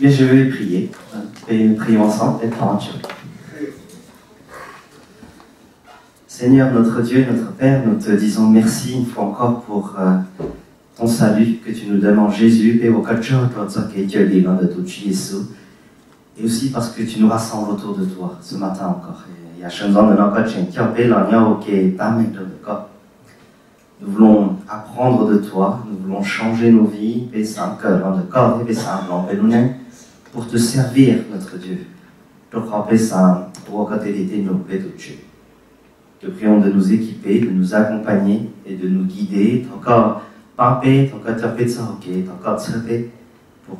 Mais je vais prier. Et prions ensemble et par Dieu. Seigneur, notre Dieu, notre Père, nous te disons merci une fois encore pour euh, ton salut que tu nous donnes en Jésus. Et aussi parce que tu nous rassembles autour de toi ce matin encore. Nous voulons apprendre de toi, nous voulons changer nos vies, pour te servir, notre Dieu. Te prions de nous équiper, de nous accompagner et de nous guider, encore pour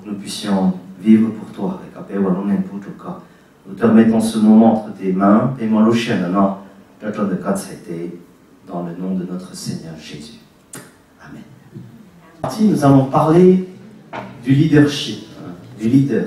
que nous puissions vivre pour toi. Nous te remettons ce moment entre tes mains, et moi dans le nom de notre Seigneur Jésus. Amen. Nous allons parler du leadership, hein, du leader,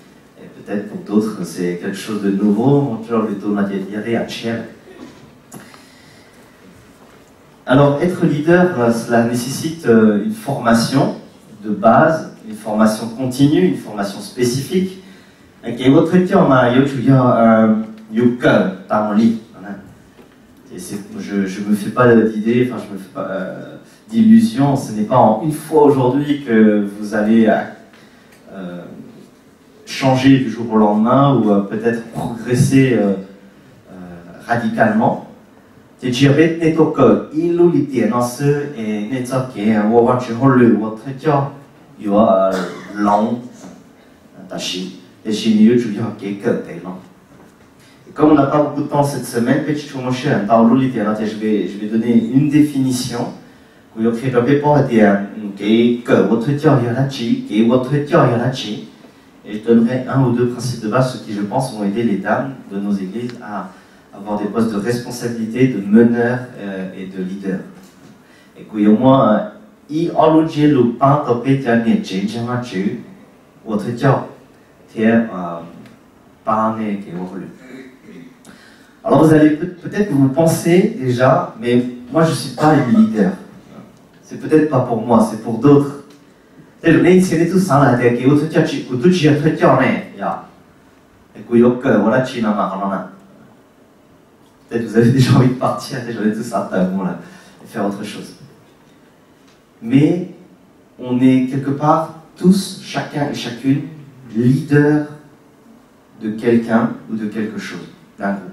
peut-être pour d'autres c'est quelque chose de nouveau. Alors être leader, euh, cela nécessite une formation de base, une formation continue, une formation spécifique. Je ne me fais pas d'idée, enfin je me fais pas euh, d'illusion. Ce n'est pas une fois aujourd'hui que vous allez euh, changer du jour au lendemain ou euh, peut-être progresser euh, euh, radicalement. Et comme on n'a pas beaucoup de temps cette semaine, petit hein, je vais, je vais donner une définition. Et je donnerai un ou deux principes de base, qui, je pense, vont aider les dames de nos églises à avoir des postes de responsabilité, de meneur euh, et de leader. Et puis au moins, i ologie lu pan to pe tia ne chen chen ma chu, wo te jiao alors vous allez peut-être vous pensez déjà, mais moi je ne suis pas une leader. C'est peut-être pas pour moi, c'est pour d'autres. Peut-être vous avez déjà envie de partir, déjà tout ça, et faire autre chose. Mais on est quelque part tous, chacun et chacune, leader de quelqu'un ou de quelque chose, d'un groupe.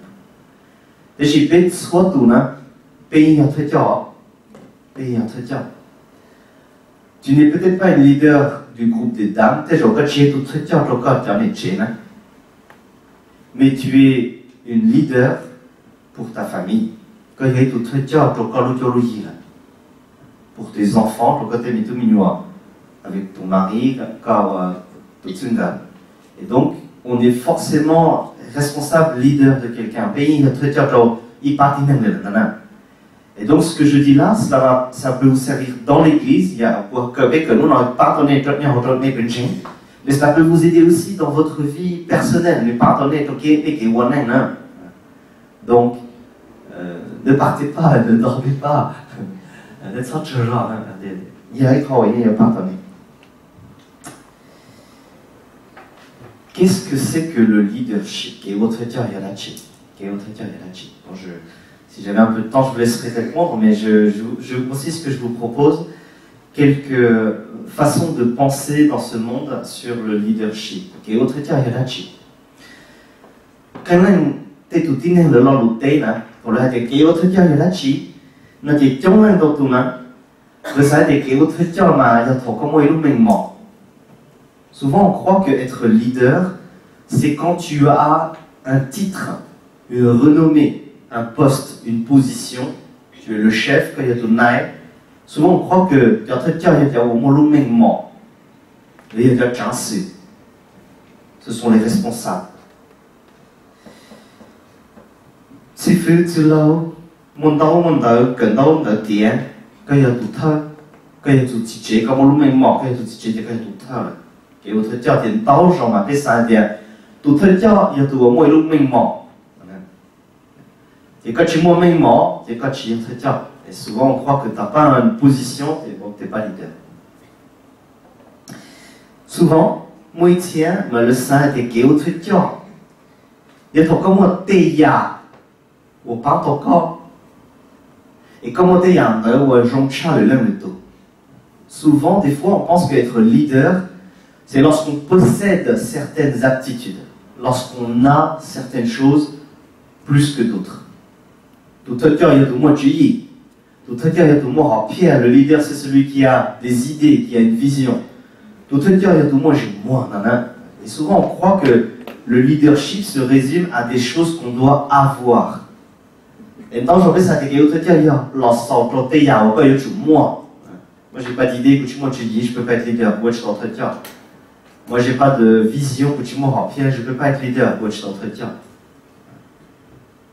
Tu n'es peut-être pas une leader du groupe des dames, mais tu es une leader pour ta famille. Pour tes enfants, avec ton mari, et donc, on est forcément responsable, leader de quelqu'un. Et donc, ce que je dis là, ça, ça peut vous servir dans l'église. Il y a pour que nous n'avons pas donné mais ça peut vous aider aussi dans votre vie personnelle. Ne pardonnez Donc, euh, ne partez pas, ne dormez pas. Il y a pardonner. Qu'est-ce que c'est que le leadership? Bon, je, Si j'avais un peu de temps, je vous laisserai répondre, mais je, je, que je vous propose, quelques façons de penser dans ce monde sur le leadership. Quand autre sa de. Souvent, on croit que être leader, c'est quand tu as un titre, une renommée, un poste, une position, tu es le chef, quand il y a. Souvent, on croit que il y a ce sont les responsables. Si fait tu lâu, muốn đâu muốn đâu, cần đâu cần tiền, cái giờ tụt thơ, cái giờ tụt chỉ chế, cái lúc mình mỏ cái giờ tụt chỉ chế cái giờ tụt thơ, cái giờ tụt cho tiền tao rồi mà cái sai tiền, tụt thơ cho giờ tụt mỗi lúc mình mỏ, et quand tu m'as même mort, et quand tu es chrétien. Et souvent, on croit que tu n'as pas une position, et donc tu n'es pas leader. Souvent, moi, tiens, mais le saint est qui au chrétien. Il y a comme un théâtre, ou pas ton corps. Et comme un théâtre, ou un jonction le lème le Souvent, des fois, on pense qu'être leader, c'est lorsqu'on possède certaines aptitudes, lorsqu'on a certaines choses plus que d'autres. Tout Le leader, c'est celui qui a des idées, qui a une vision. Et souvent, on croit que le leadership se résume à des choses qu'on doit avoir. Et dans j'en ça moi. Moi, j'ai pas d'idée, que moi, tu dis, je peux pas être leader, moi, je t'entretiens. Moi, j'ai pas de vision, tu m'auras Pierre, je peux pas être leader, moi, je t'entretiens.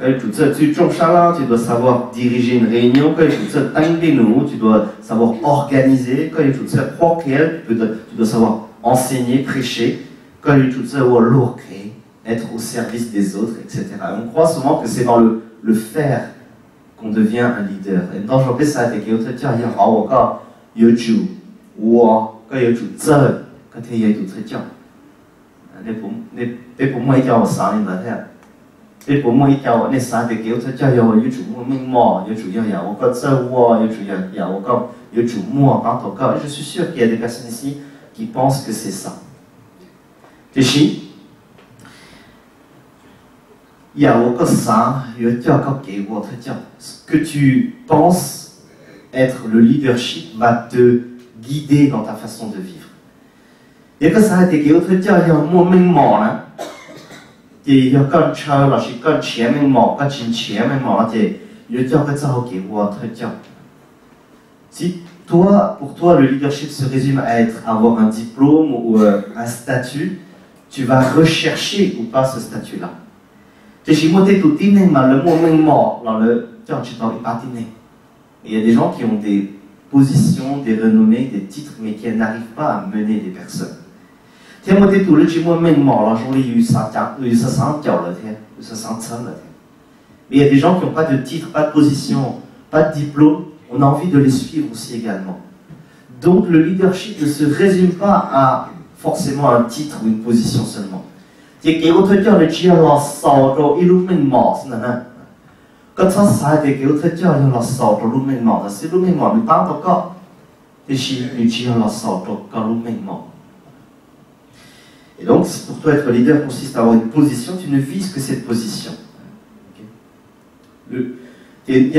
Tu dois savoir diriger une réunion. Tu dois savoir organiser. Tu dois savoir enseigner, prêcher. Être au service des autres, etc. On croit souvent que c'est dans le, le faire qu'on devient un leader. Et dans Jean ça fait que tu tiens, il y a encore, il y quand quand il y un il y a 我们一条那三的给我叫要有主目明嘛，有主要要我个走啊，有主要要我个有主目啊，帮祷告。Je suis sûr qu'il y a des personnes ici qui pensent que c'est ça. 就是要我个啥，有叫个给我，他讲，ce que tu penses être le leadership va te guider dans ta façon de vivre. 一个啥的给我，他叫要莫名嘛呢 ？thì yo con chờ là chỉ con chế mình mỏ con chín chế mình mỏ thì yo cho cái sao qui voit très bien si toi pour toi le leadership se résume à être avoir un diplôme ou un statut tu vas rechercher ou pas ce statut là thì chỉ một thế tout tin mà le mot mình mỏ là le cho tu dois pas tin il y a des gens qui ont des positions des renommées des titres mais qui n'arrivent pas à mener des personnes 天我的读了这么明毛了，说的有啥讲，有啥上脚了天，有啥上层了天。Mais il y a des gens qui n'ont pas de titre, pas de position, pas de diplôme, on a envie de les suivre aussi également. Donc le leadership ne se résume pas à forcément un titre ou une position seulement. 即系我推叫你只要落手到一路明毛是哪呢？个出晒嘅叫推叫要落手到路明毛，但是路明毛你当到个，你是你 et donc, si pour toi être leader consiste à avoir une position, tu ne vises que cette position. Le, et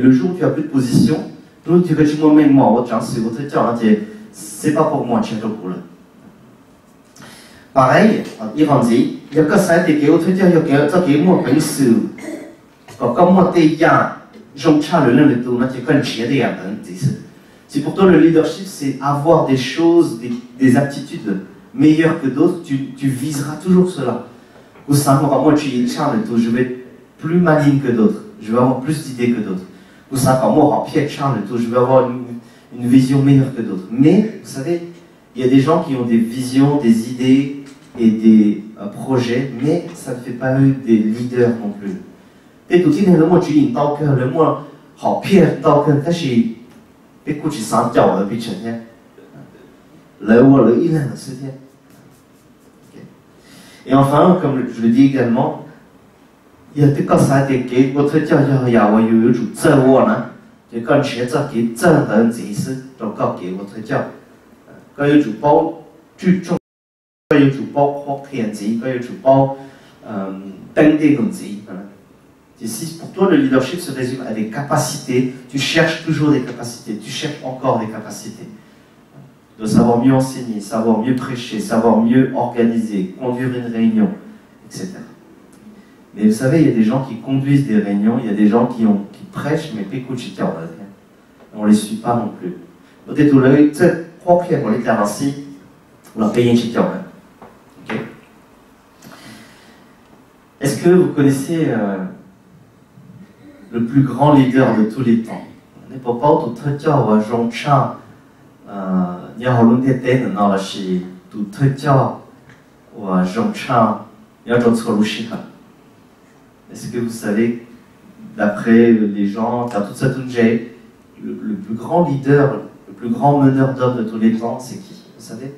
le jour où tu n'as plus de position, tu vas dire moi c'est pas pour moi, tu es Pareil, il dire, il y a que ça, autre terme, il y a que est moi, t'es le tout, tu si pour toi le leadership, c'est avoir des choses, des, aptitudes meilleures que d'autres, tu, tu, viseras toujours cela. Ou simplement, moi, suis Charles, je vais être plus maligne que d'autres, je vais avoir plus d'idées que d'autres. Ou simplement, je vais avoir une, vision meilleure que d'autres. Mais, vous savez, il y a des gens qui ont des visions, des idées et des euh, projets, mais ça ne fait pas eux des leaders non plus. Et tout le mot, tu dis, le mot, Pierre, et enfin, comme je le dis également, il y a des cas ça des给我推荐要要我有有主责我呢，就跟学者给正等知识都告给我推荐，各有主包注重。 佢要做煲学田子，佢要做煲诶冰啲咁子。Et pour toi le leadership se résume à des capacités, tu cherches toujours des capacités, tu cherches encore des capacités. De savoir mieux enseigner, savoir mieux prêcher, savoir mieux organiser, conduire une réunion, etc. Mais vous savez, il y a des gens qui conduisent des réunions, il y a des gens qui, ont, qui prêchent, mais on ne les suit pas non plus. Peut-être que vous Est-ce que vous connaissez euh, le plus grand leader de tous les temps? 你宝宝都特叫我荣昌，呃，你好龙天天的那了是都特叫我荣昌，要做错路是很。Est-ce que vous savez, d'après les gens, dans toute cette le, le plus grand leader, le plus grand meneur d'hommes de tous les temps, c'est qui Vous savez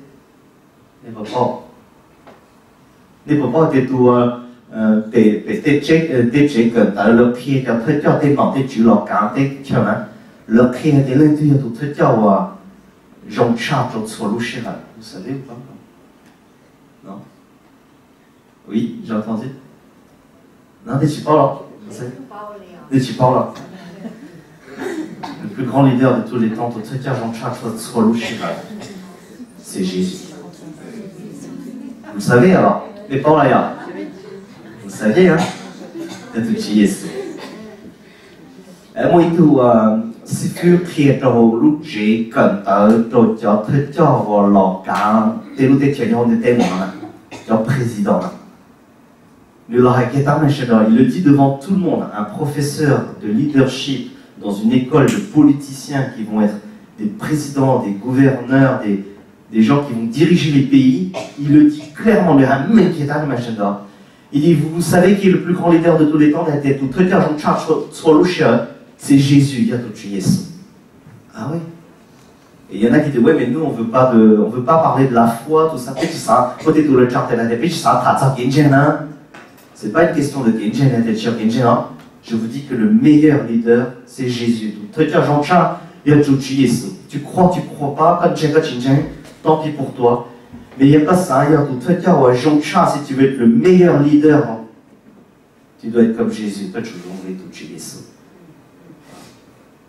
Les papas. Les papas étaient tout. 诶被被啲 J 啲 J 嘅，但系落片就推掉啲忙啲主落拣啲出嚟，落片啲咧都要都推掉啊，用差做错路线啦，vous savez ou pas Non Oui, j'ai entendu. Non, des là. Des là. Le plus grand leader de tous les temps, tout ce qui a c'est Jésus. Vous savez alors, mais pas là, savez, hein. De Jésus. Moi, tout, si tu dans le Jésus, quand tu as tout tu as voir l'organe, tu es le témoin, tu es président. Le il le dit devant tout le monde, un professeur de leadership dans une école de politiciens qui vont être des présidents, des gouverneurs, des, gens qui vont diriger les pays, il le dit clairement, il dit, vous savez qui est le plus grand leader de tous les temps, c'est Jésus, il y a tout Ah oui. Et il y en a qui disent, ouais, mais nous, on veut pas on veut pas parler de la foi, tout ça, tout peut-être tout le ça, c'est pas une question de hein. Je vous dis que le meilleur leader, c'est Jésus. Tu crois, tu crois pas, tant pis pour toi. Mais il n'y a pas ça, il y a tout si tu veux être le meilleur leader, hein, tu dois être comme Jésus.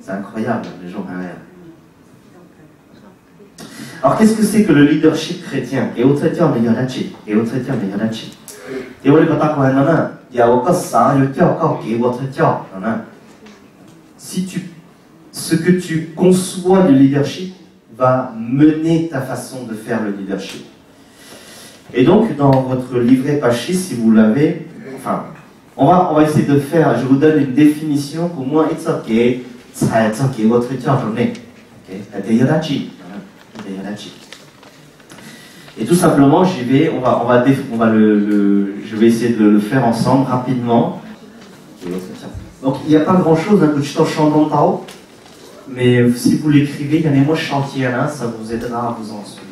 C'est incroyable, les gens Alors qu'est-ce que c'est que le leadership chrétien? Et autre terme, il y en a Et autre terme, il y en a si tu, ce que tu conçois du leadership va mener ta façon de faire le leadership. Et donc, dans votre livret Pachi, si vous l'avez, enfin, on va, on va essayer de faire, je vous donne une définition pour moi, it's okay, it's okay, votre journée. Et tout simplement, j'y vais, on va, on va, on va le, je vais essayer de le faire ensemble rapidement. Donc il n'y a pas grand chose, hein, je t'en tao, mais si vous l'écrivez, il y a moi chantier ça vous aidera à vous en souvenir.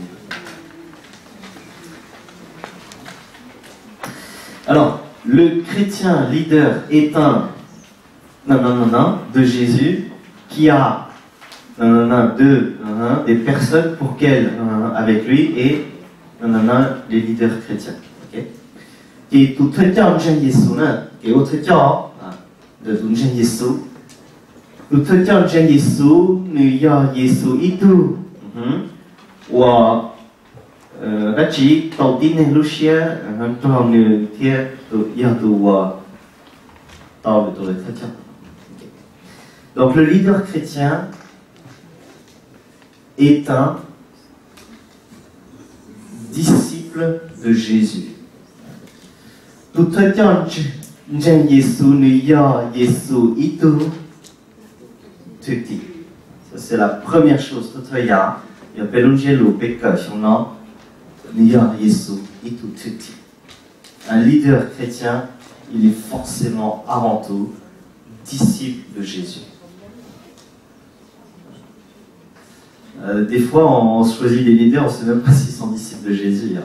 Alors, le chrétien leader est un non, non, non, non, de Jésus qui a non, non, non, de, des personnes pour qu'elles, avec lui, et non, non, les leaders chrétiens. ok Et tout le temps, j'ai Jésus, et autre temps, de tout Jésus, tout le temps, j'ai Jésus, nous y a Jésus et tout. Ou, Donc le leader chrétien est un disciple de Jésus. Ça, c'est la première chose. Il y a nous Jésus, et tout. Un leader chrétien, il est forcément avant tout disciple de Jésus. Euh, des fois, on, choisit des leaders, on ne sait même pas s'ils sont disciples de Jésus.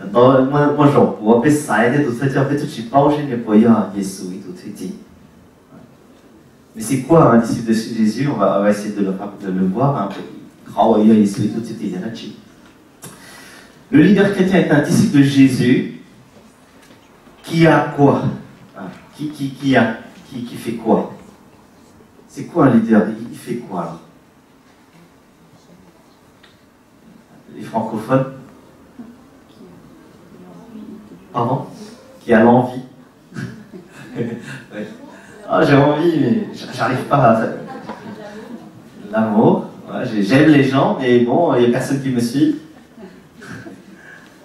Hein. moi, moi, genre, pour appeler ça, il tout fait, en fait, tu pas j'ai pour Jésus, tout fait. Mais c'est quoi un disciple de Jésus? On va, essayer de le, voir un peu. Jésus, tout Le leader chrétien est un disciple de Jésus qui a quoi? Hein? qui, fait quoi? C'est quoi un leader? Il fait quoi? Les francophones? Pardon? Qui a l'envie? Ah, j'ai envie, mais j'arrive pas à. L'amour. J'aime les gens, mais bon, il n'y a personne qui me suit.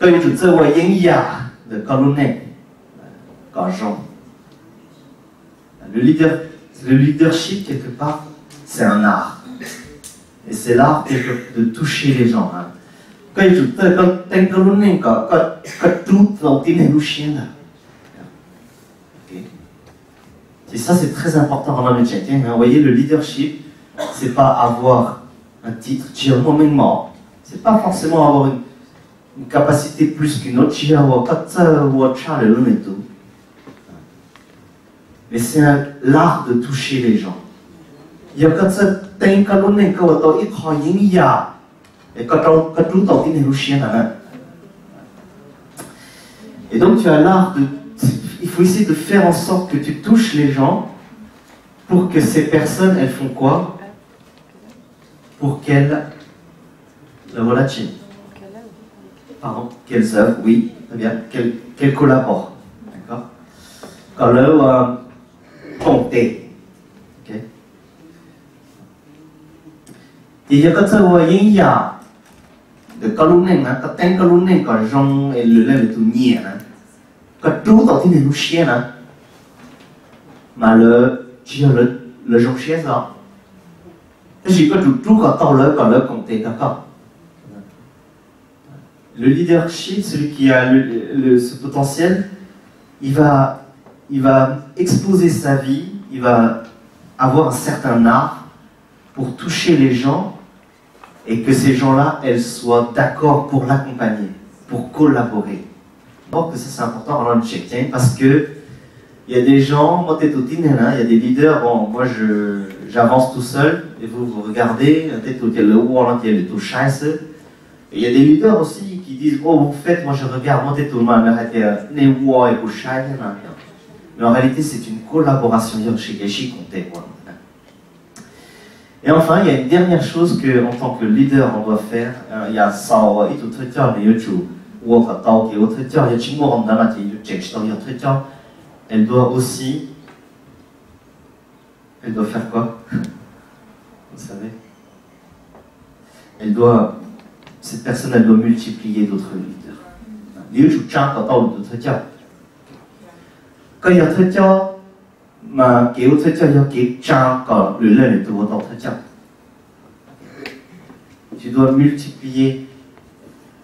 cái chủ sợ với những nhà de có rong le leader le leadership quelque part c'est un art. Et c'est l'art de toucher les gens hein. sợ cái tên cái luôn này có cái cái truc đầu tiên là. Et ça, c'est très important dans le chrétien. Vous voyez, le leadership, c'est pas avoir un titre, c'est pas forcément avoir une, une capacité plus qu'une autre, mais c'est l'art de toucher les gens. Il y a et Et donc tu as l'art de il faut essayer de faire en sorte que tu touches les gens pour que ces personnes, elles font quoi? Pour qu'elles... La voilà, Pardon Qu'elles œuvrent, oui, très bien. Qu'elles collaborent. D'accord uh, il y a de kaluneng, hein, quand un kaluneng, quand Jean et le tout nier, hein. Quand tout dans nous chien hein. le le le chien chỉ có quand quand le leadership celui qui a ce potentiel il va il va exposer sa vie il va avoir un certain art pour toucher les gens et que ces gens-là, elles soient d'accord pour l'accompagner, pour collaborer que ça c'est important dans le chrétien parce que il y a des gens, moi t'es il y a des leaders, bon, moi j'avance tout seul, et vous, vous regardez, peut-être le haut, a le tout chasse. Il y a des leaders aussi qui disent, oh, vous faites, moi je regarde, moi t'es tout le mais Mais en réalité, c'est une collaboration, et enfin, il y a une dernière chose que, en tant que leader, on doit faire. Hein, il y a ça, il y a tout YouTube elle doit aussi, elle doit faire quoi? Vous savez? Elle doit, cette personne, elle doit multiplier d'autres leaders. Quand il y a très mà kiểu thế cho do kiểu cha có lưỡi lên từ bộ thế tu dois multiplier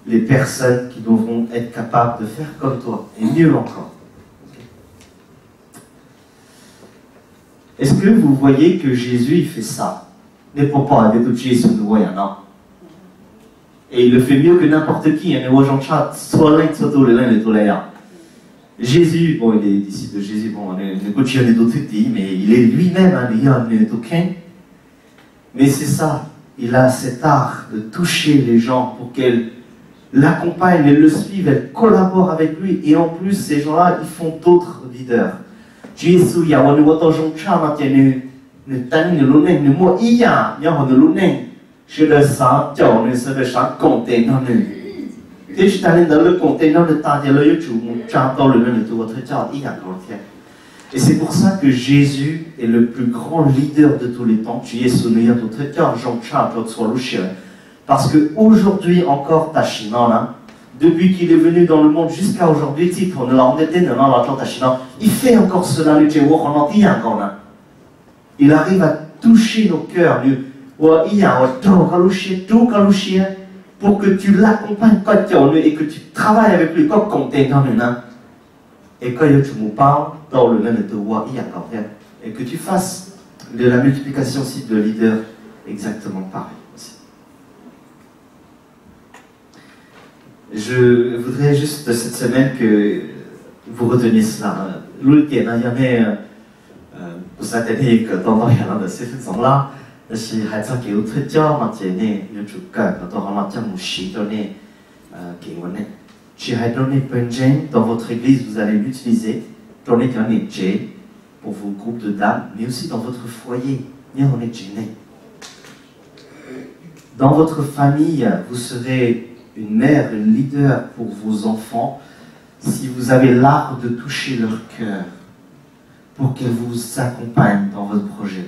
les personnes qui devront être capables de faire comme toi, et mieux encore. Est-ce que vous voyez que Jésus il fait ça? N'est pas avec tout Jésus nous voyons non? Et il le fait mieux que n'importe qui. Jésus, bon, il est disciple de Jésus, bon, mais il est lui-même, hein, il. Mais c'est ça, il a cet art de toucher les gens pour qu'elles l'accompagnent, elles le suivent, elles collaborent avec lui. Et en plus, ces gens-là, ils font d'autres leaders. Jésus, il y a un autre gens qui ne ne tang ne lu ne ne mo i ya ya ho ne lu ne shi le sa jiao ne se le sa gong de na ne de shi ta ne de le gong de na ne ta de le yu chu mu cha dao le ne tu wo te jiao i ya gong tian et c'est pour ça que Jésus est le plus grand leader de tous les temps. Tu es son meilleur de traiteur, Jean-Charles, soit le parce qu'aujourd'hui encore, Tachina, depuis qu'il est venu dans le monde jusqu'à aujourd'hui, il fait encore cela, il arrive à toucher nos cœurs. pour que tu l'accompagnes quand tu es et que tu travailles avec lui comme compter dans le nain. Et quand tu me parles, dans le nain de te voir, il y a quand même. Et que tu fasses de la multiplication aussi de leaders exactement pareil aussi. Je voudrais juste cette semaine que vous reteniez cela. L'autre, il y en a, 不是在那个东东亚的身份上啦， 但是还在给我特教嘛，这呢有主干，那都好嘛，将母系的呢，呃，给我呢。Chez Haidonné Punjain, dans votre église, vous allez l'utiliser, dans les pour vos groupes de dames, mais aussi dans votre foyer. Dans votre famille, vous serez une mère, une leader pour vos enfants si vous avez l'art de toucher leur cœur pour qu'elle vous accompagne dans votre projet.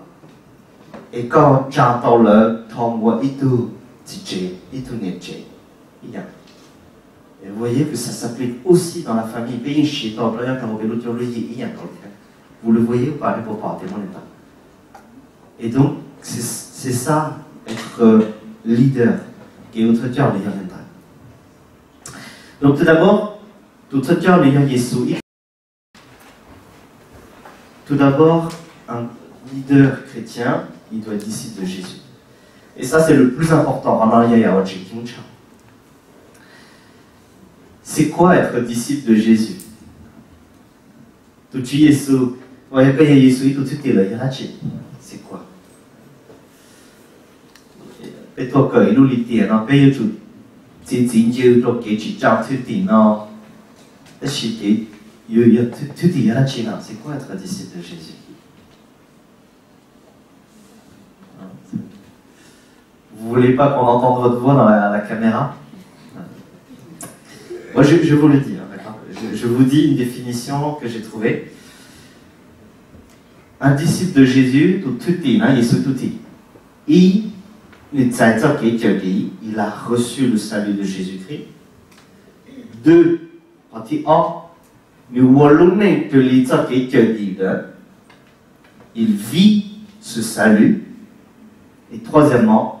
Et quand j'entends le tombe, itu tije, itu neje, ya. Et vous voyez que ça s'applique aussi dans la famille Beishi, dans le Vous le voyez ou pas, Et donc, c'est ça, être leader, et autre cœur, leader Donc, tout d'abord, autre cœur, leader Yesu. Tout d'abord, un leader chrétien il doit être disciple de Jésus. Et ça, c'est le plus important. C'est quoi être disciple de Jésus? C'est quoi? C'est quoi être disciple de Jésus? Vous voulez pas qu'on entende votre voix dans la, caméra? Moi, je, vous le dis, hein, je, vous dis une définition que j'ai trouvée. Un disciple de Jésus, hein, il a reçu le salut de Jésus-Christ. Deux, il vit ce salut. Et troisièmement,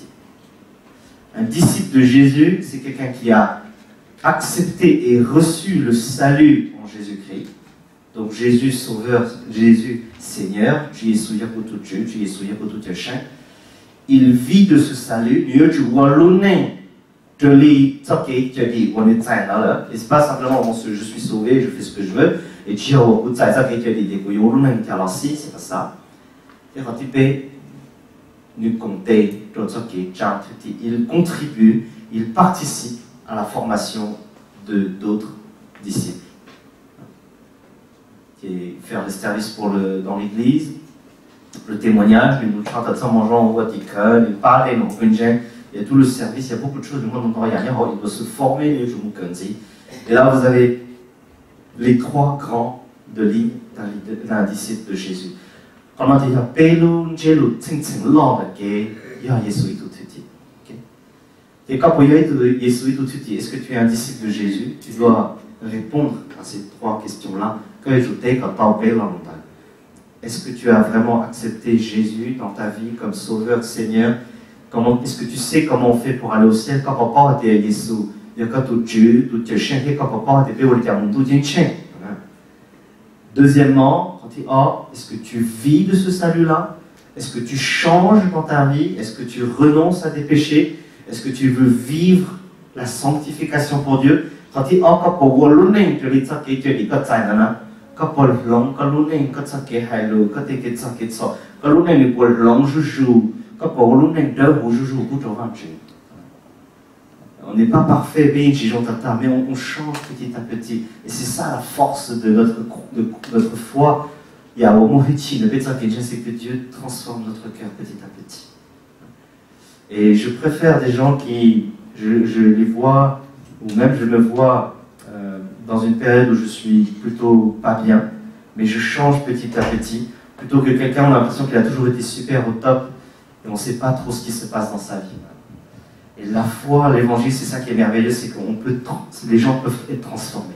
un disciple de Jésus c'est quelqu'un qui a accepté et reçu le salut en Jésus-Christ. Donc Jésus sauveur Jésus Seigneur Jésus Dieu Jésus il vit de ce salut Dieu du walloning je lis qui je dis, on est là, et c'est pas simplement je suis sauvé, je fais ce que je veux, et tu si, c'est ça. Il contribue, il participe à la formation de d'autres disciples. Et faire des services pour le, dans l'église, le témoignage, chantons en mangeant au Vatican, il parle, il y a tout le service, il y a beaucoup de choses. Le monde il doit se former les Et là, vous avez les trois grands de ligne d'un disciple de Jésus. Comment dire? Et est-ce que tu es un disciple de Jésus? Tu dois répondre à ces trois questions-là. Est-ce que tu as vraiment accepté Jésus dans ta vie comme Sauveur, Seigneur? Est-ce que tu sais comment on fait pour aller au ciel? Quand. Deuxièmement, quand oh, est-ce que tu vis de ce salut-là? Est-ce que tu changes dans ta vie? Est-ce que tu renonces à tes péchés? Est-ce que tu veux vivre la sanctification pour Dieu? Oh, on n'est pas parfait, mais on change petit à petit. Et c'est ça la force de notre, de notre foi, il y a au c'est que Dieu transforme notre cœur petit à petit. Et je préfère des gens qui, je, les vois, ou même je me vois euh, dans une période où je suis plutôt pas bien, mais je change petit à petit, plutôt que quelqu'un, on a l'impression qu'il a toujours été super au top, et on ne sait pas trop ce qui se passe dans sa vie. Et la foi, l'évangile, c'est ça qui est merveilleux, c'est peut, les gens peuvent être transformés.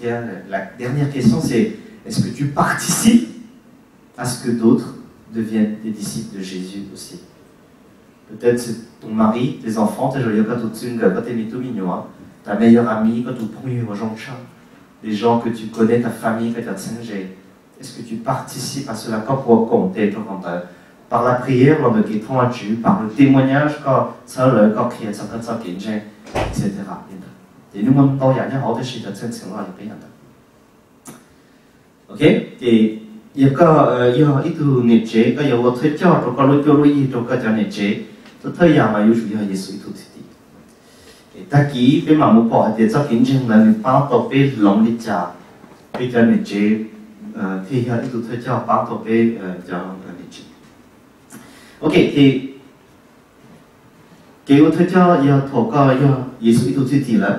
tient la dernière question c'est est-ce que tu participes à ce que d'autres deviennent des disciples de Jésus aussi? Peut-être c'est ton mari, tes enfants, tes joyeux hein. ta meilleure amie, les gens que tu connais, ta famille, Est-ce que tu participes à cela? Compter par la prière, par le témoignage, etc. Et nous on doit y aller hors de chez ta tête, c'est là les pays. Ok? Et il y a quand il y a itu neche, quand il y a votre théâtre, quand le théâtre il est au cas de neche, tôi thấy rằng là yêu chủ yếu Giêsu tu thì thì ta kỹ bên mà một bỏ thì cho kiến chứng là mình bao tổ bên lòng đi chả bây giờ mình chế thì hiện tu thấy cho bao tổ bên cho mình chế. Ok thì cái tôi cho yêu thổ có yêu Giêsu tu thì là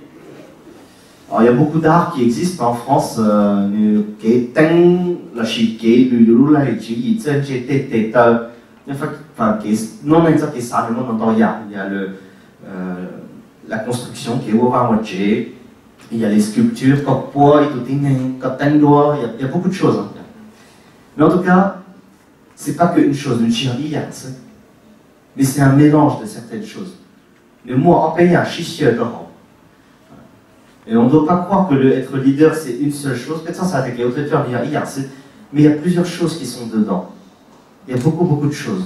Il y a beaucoup d'arts qui existent en France. Il y a la construction qui est au il y a les sculptures, il y a beaucoup de choses. Hein. Mais en tout cas, c'est pas qu'une chose, une chirurgie, mais c'est un mélange de certaines choses. Le mot en pays un Et on ne doit pas croire que le être leader c'est une seule chose. Peut-être ça, ça a été autre mais il y a plusieurs choses qui sont dedans. Il y a beaucoup, beaucoup de choses.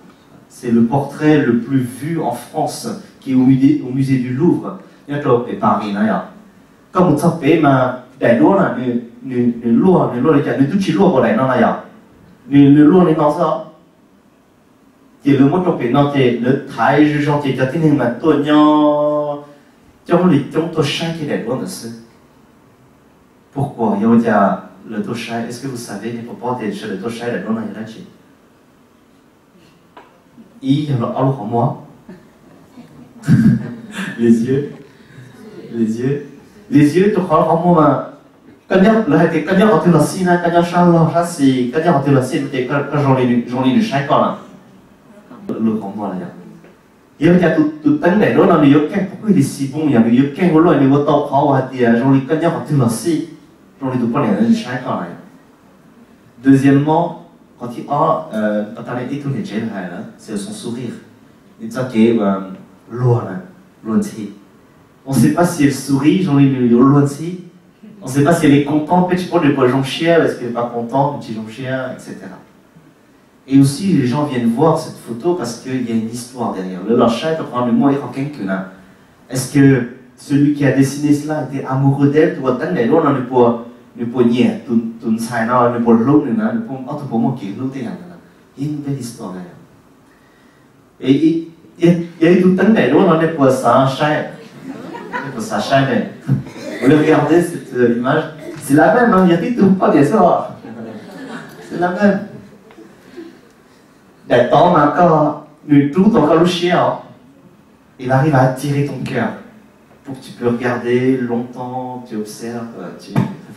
C'est le portrait le plus vu en France qui est au musée, du Louvre. Il y a Paris là. Comme của đại nó là ya. Nữ nữ lúa này nó sao? Thì le le thái je Toshai qui aussi. Pourquoi Il y a le est-ce que vous savez, il faut pas chez le Yarachi Il y a le alors moi. Les yeux. Les yeux. Les yeux, tu crois en moi. Quand quand il y a quand il y a là, quand il y a quand chien quand là. Le là. Il y a tout tout tấn này đó là học từ là quand il a, euh, quand on est étonné, c'est son sourire. Il dit que, loin, loin On ne sait pas si elle sourit, j'en ai loin On ne sait pas si elle est contente, peut-être pour le poisson chien, est-ce qu'elle n'est pas contente, petit chien, etc. Et aussi, les gens viennent voir cette photo parce qu'il y a une histoire derrière. Le lachet, prendre le mot Est-ce que celui qui a dessiné cela était amoureux d'elle? Une belle histoire derrière. Et il y a tout un des on ne peut ça Ne peut ça Vous cette image, c'est la même, hein, y a. C'est la même. Mais encore, le chien, il arrive à attirer ton cœur pour que tu regarder longtemps, tu observes,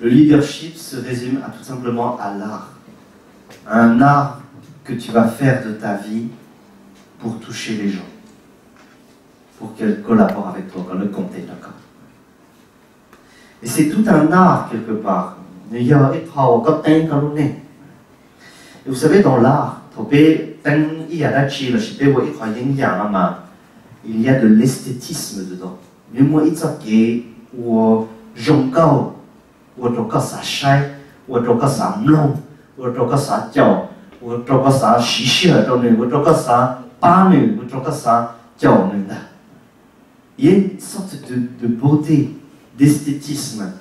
Le leadership se résume tout simplement à l'art. Un art que tu vas faire de ta vie pour toucher les gens, pour qu'elles collaborent avec toi, quand le compte d'accord. Et c'est tout un art quelque part. Et vous savez, dans l'art, il y a de l'esthétisme dedans. Il y a une sorte de, beauté, d'esthétisme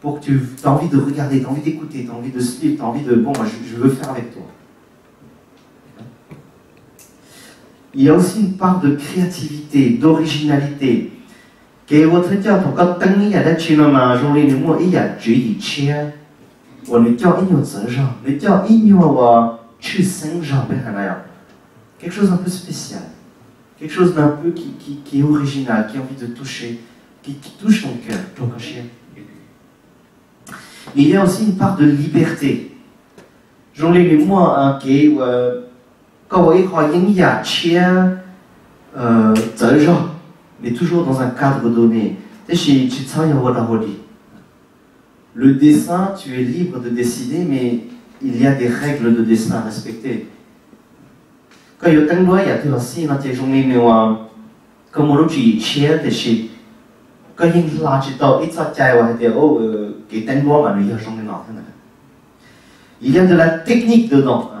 pour que tu as envie de regarder, tu as envie d'écouter, tu as envie de suivre, tu as envie de, bon, je, veux faire avec toi. Il y a aussi une part de créativité, d'originalité. Il quelque chose d'un peu spécial, quelque chose d'un peu qui, qui, qui, est original, qui a envie de toucher, qui, qui touche ton cœur, ton cœur il y a aussi une part de liberté. J'en ai lu moi un qui quand mais toujours dans un cadre donné. Le dessin, tu es libre de décider, mais il y a des règles de dessin à respecter. Quand il y a de la technique dedans. A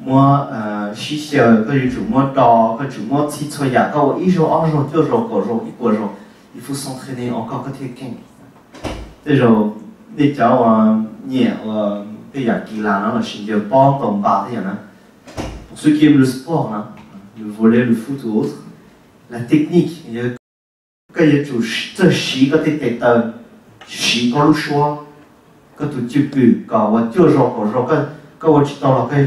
啊！我说我忙了，啲人嚟听啊，佢要倾做生意，我说我忙嘛，佢要做这洗的空，我呃洗洗，佢要做么刀，佢做么切菜呀，佢我一手二手就手个手一个手，il faut s'entraîner encore 个啲倾，这种你走啊，你我啲人技能啊，先至帮动把啲人啊。Pour ceux qui aiment le sport, hein, le volet, le foot ou autre, la technique, il y a 个也就这十个的得到十个路说，个都就比个我就说个说个个我知道了，个也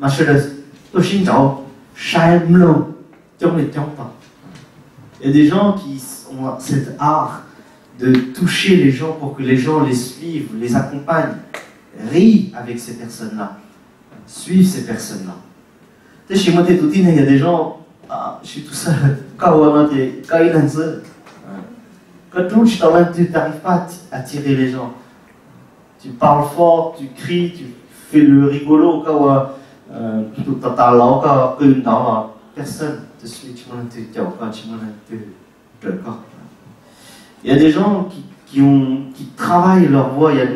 corps, le haut, le machin, le chingzhao, Il y a des gens qui ont cet art de toucher les gens pour que les gens les suivent, les accompagnent, rient avec ces personnes-là, suivent ces là Tu sais, chez moi, il y a des gens, ah, je suis tout seul, quand il Quand tu n'arrives pas à attirer les gens. Tu parles fort, tu cries, tu fais le rigolo, quand te Il y a des gens qui, qui, travaillent leur voix. Il y a des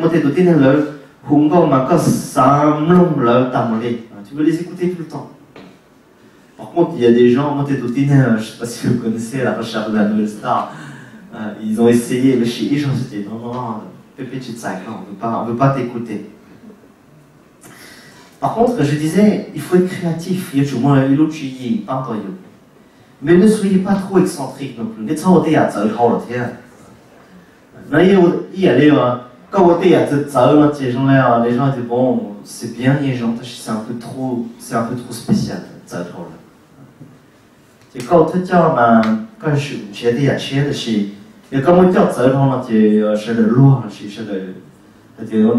tu veux les écouter tout le temps. Par contre, il y a des gens, je ne sais pas si vous connaissez la recherche de la nouvelle star, ils ont essayé, mais chez les gens, c'était non, non, non, Pépé, tu on ne veut pas t'écouter. Par contre, je disais, il faut être créatif. Mais ne soyez pas trop excentrique non plus. Quand vous les gens disent bon, c'est bien les c'est un peu trop, c'est un peu trop spécial. Quand dis, quand je on on dit c'est loi, c'est on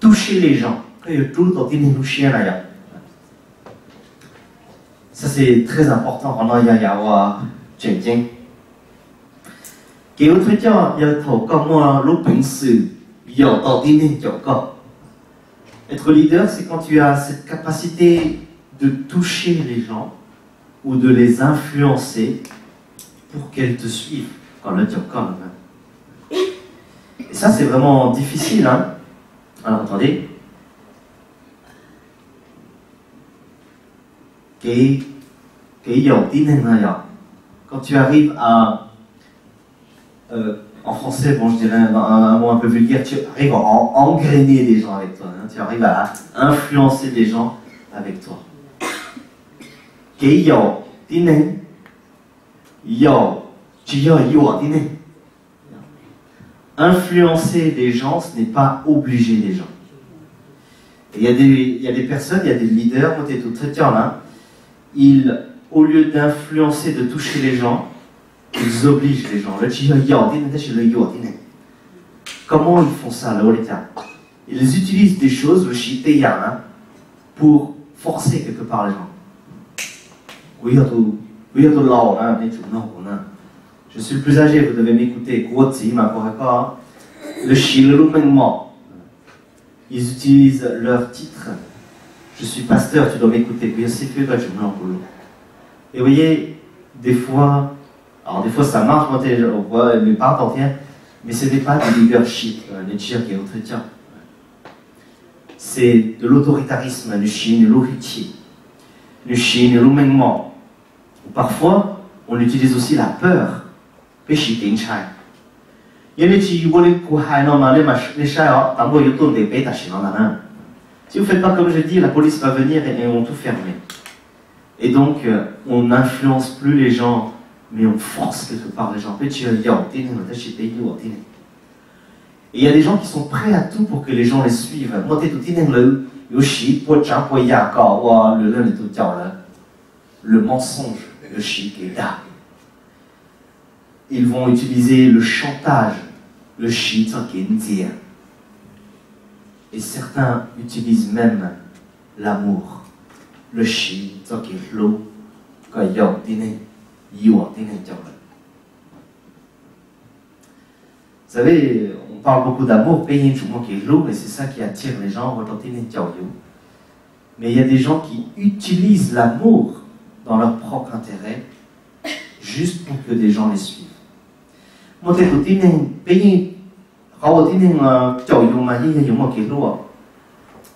toucher les gens ça c'est très important pendant ya ya wa chen chen être leader c'est quand tu as cette capacité de toucher les gens ou de les influencer pour qu'elles te suivent quand le comme. Et ça, c'est vraiment difficile. Hein Alors, attendez. Quand tu arrives à. Euh, en français, bon, je dirais un, mot un peu vulgaire, tu arrives à engrainer les gens avec toi. Hein, tu arrives à influencer les gens avec toi. Yo, tu yo, yo, Influencer les gens, ce n'est pas obliger les gens. Il y, a des, y a des personnes, il y a des leaders, moi, tout traiteur là, ils, au lieu d'influencer, de toucher les gens, ils obligent les gens. Comment ils font ça, là, Ils utilisent des choses, hein, pour forcer quelque part les gens. Oui, je suis plus âgé, vous devez m'écouter. Le Ils utilisent leur titre. Je suis pasteur, tu dois m'écouter. Et vous voyez, des fois, alors des fois ça marche, quand on voit mes parents mais ce n'est pas du leadership, le qui est entretien. C'est de l'autoritarisme, le chien, le chien, le Parfois, on utilise aussi la peur. Si vous ne faites pas comme je dis, la police va venir et on tout fermer. Et donc, euh, on n'influence plus les gens, mais on force quelque part les gens. Et il y a des gens qui sont prêts à tout pour que les gens les suivent le mensonge, le chic et da. Ils vont utiliser le chantage, le chic Et certains utilisent même l'amour, le chic Vous savez, on parle beaucoup d'amour, et c'est ça qui attire les gens. Mais il y a des gens qui utilisent l'amour dans leur propre intérêt, juste pour que des gens les suivent. Một thầy đầu tiên bây giờ có một tiên nên chậu mà như là dùng cái lúa,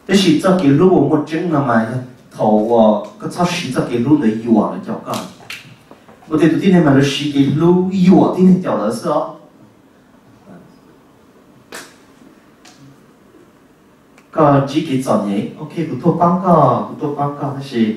thế chỉ cái lúa một chân là mà thầu ờ, có cho chỉ cái lúa để dùa để cho con. Một thầy đầu tiên mà nó chỉ cái lúa dùa tiên nên chậu là sao? Còn chỉ cái chọn ok, tôi bán cả, tôi bán cả, thế thì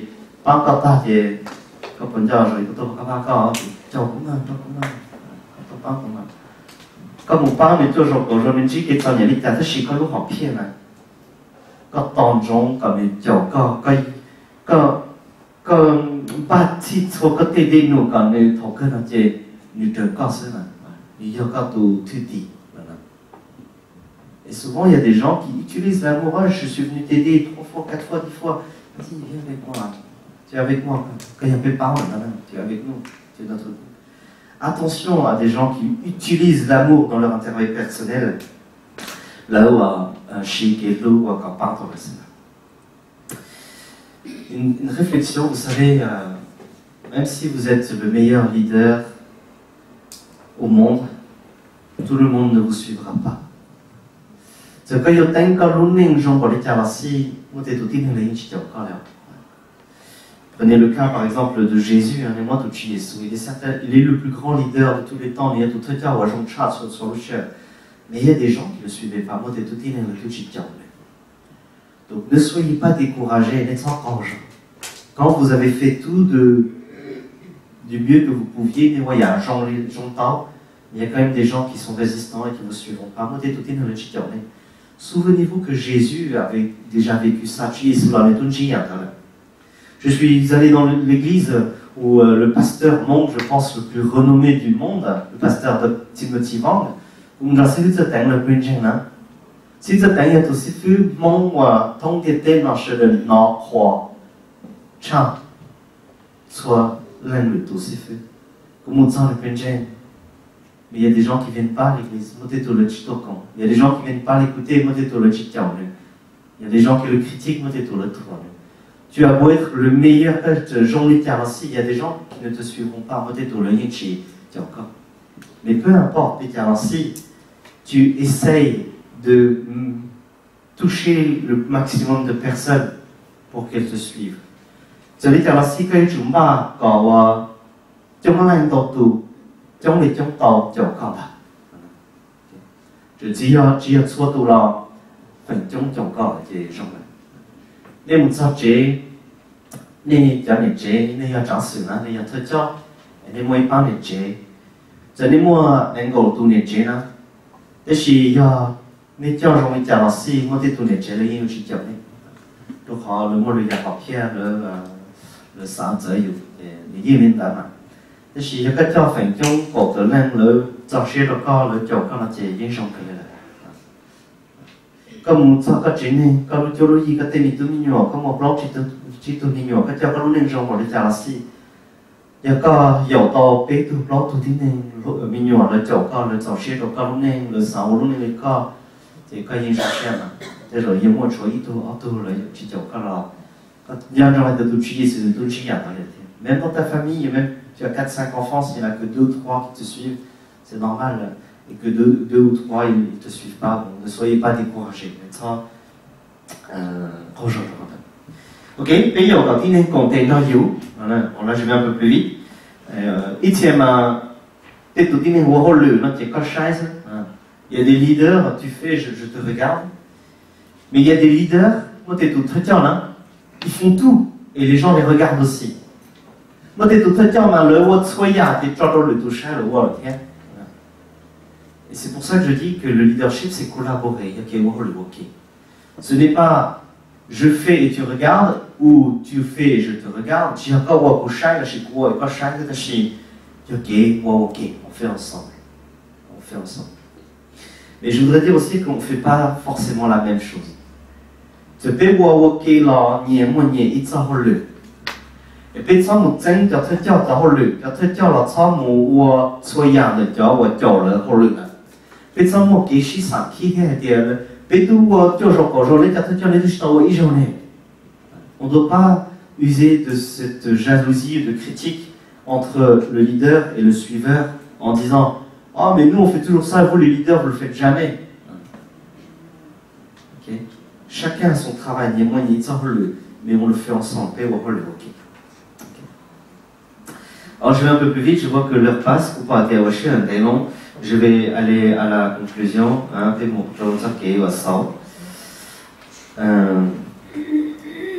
Et souvent, il y a des gens qui utilisent l'amour. je suis venu t'aider trois fois, quatre fois, dix fois. Viens. Tu es avec moi. Quand il y a paroles, tu es avec nous. Tu es notre Attention à des gens qui utilisent l'amour dans leur intérêt personnel. Là-haut, un chic et l'eau ou un peintre, une, une réflexion, vous savez, euh, même si vous êtes le meilleur leader au monde, tout le monde ne vous suivra pas. Prenez le cas par exemple de Jésus, hein, il est, certain, il est le plus grand leader de tous les temps, mais il y a des gens qui le suivaient pas. Donc ne soyez pas découragés, n'êtes pas Quand vous avez fait tout de, du mieux que vous pouviez, mais voyez, j'entends, il y a quand même des gens qui sont résistants et qui vous suivront pas. Souvenez-vous que Jésus avait déjà vécu ça. Je suis allé dans l'église où euh, le pasteur monde, je pense, le plus renommé du monde, le pasteur de Timothy Wang, où nous avons dit le Bridging. Si ce temps est aussi fut mon ton était dans le nord, Chang, soit l'un le tout si fut. Comme nous avons le Bridging. Mais il y a des gens qui ne viennent pas à l'église. Il y a des gens qui ne viennent pas l'écouter. Il y a des gens qui le critiquent. Tu as beau être le meilleur Jean-Louis Carassi, il y a des gens qui ne te suivront pas. Peut-être le Nietzsche, tu encore. Mais peu importe, Carassi, tu essayes de mm, toucher le maximum de personnes pour qu'elles te suivent. Ça veut dire si que tu m'as quand trong lành tộc tu trong lịch trong tàu trong con thật chỉ chỉ chỉ tu lo phần trong trong con là. Chỉ xong rồi nên một sao nên cho nên chế nên要找死呢nên要特教nên mua bao nên chế giờ nên mua nên gỗ tu nên chế 呢但是要你教容易教老师，我得读年节了，也有去教的，都好，了我人家好骗了，了三折有，呃，你一明白嘛？这是一个叫分钟过的人了，早些了高了就看了这影响可以了。咁早个钱呢？咁就攞依个地面都咪nhỏ，咁我 block 只都只 都咪nhỏ，佢就嗰啲人我哋家私，一个有到俾都 block 都啲人咪nhỏ了就个了早些了个攞人了上午攞人个，这个影响线啦。这个一摸出一都啊都了去就个了，两种的都去意思都去一样的，même dans ta famille même tu as 4-5 enfants, s'il n'y en a que 2 ou 3 qui te suivent, c'est normal. Et que 2, deux ou 3 ils ne te suivent pas, bon, ne soyez pas découragés. Maintenant, euh, rejoindre. Ok, pays on continue container you. Voilà, bon, là je vais un peu plus vite. Euh, il y a des leaders, tu fais, je, je te regarde. Mais il y a des leaders, ils font tout. Et les gens les regardent aussi. Et c'est pour ça que je dis que le leadership, c'est collaborer. Ce n'est pas je fais et tu regardes, où tu fais Je te regarde, on fait ensemble. On fait ensemble. Mais je voudrais dire aussi qu'on ne fait pas forcément la même chose. Et puis, ça roule, là, ça ou, euh, le, ou, le, roule. Puis, ça qui, qui, tu, tu, je, je, le, ça te tient, le, ça, ou, il. On ne doit pas user de cette jalousie, de critique entre le leader et le suiveur en disant Ah, oh, mais nous on fait toujours ça, vous les leaders vous le faites jamais. Chacun a son travail, mais on le fait ensemble. Alors je vais un peu plus vite, je vois que l'heure passe, je vais aller à la conclusion. Hein, quand pendant ce matin, on a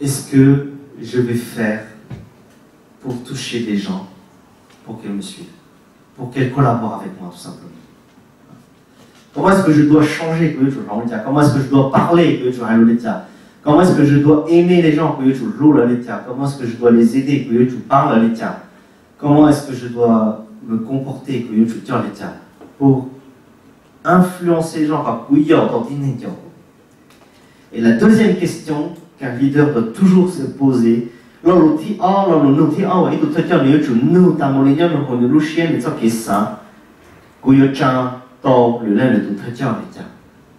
est-ce que je vais faire pour toucher des gens, pour qu'elles me suivent, pour qu'elles collaborent avec moi, tout simplement? Comment est-ce que je dois changer Comment est-ce que je dois parler Comment est-ce que je dois aimer les gens Comment est-ce que je dois les aider Comment est-ce que je dois me comporter pour influencer les gens? Et la deuxième question qu'un leader doit toujours se poser,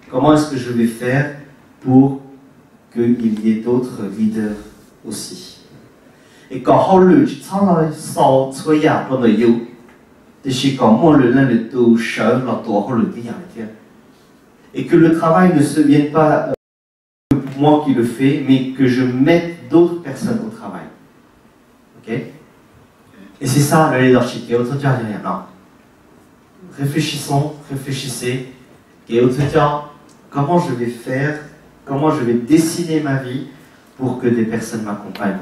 Comment est-ce que je vais faire pour qu'il y ait d'autres leaders aussi? Et quand on le et que le travail ne se vienne pas euh, moi qui le fais, mais que je mette d'autres personnes au travail. Ok? Et c'est ça le leadership. Et non réfléchissons, réfléchissez, et comment je vais faire, comment je vais dessiner ma vie pour que des personnes m'accompagnent?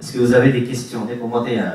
Est-ce que vous avez des questions Des commentaires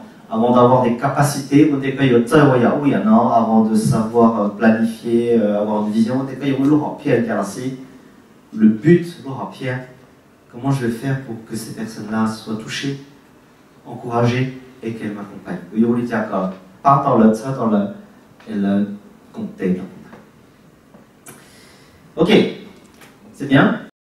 avant d'avoir des capacités, avant de savoir euh, planifier, euh, avoir une vision, le but, Comment je vais faire pour que ces personnes-là soient touchées, encouragées et qu'elles m'accompagnent? Pas dans le dans le, le contexte. Ok, c'est bien.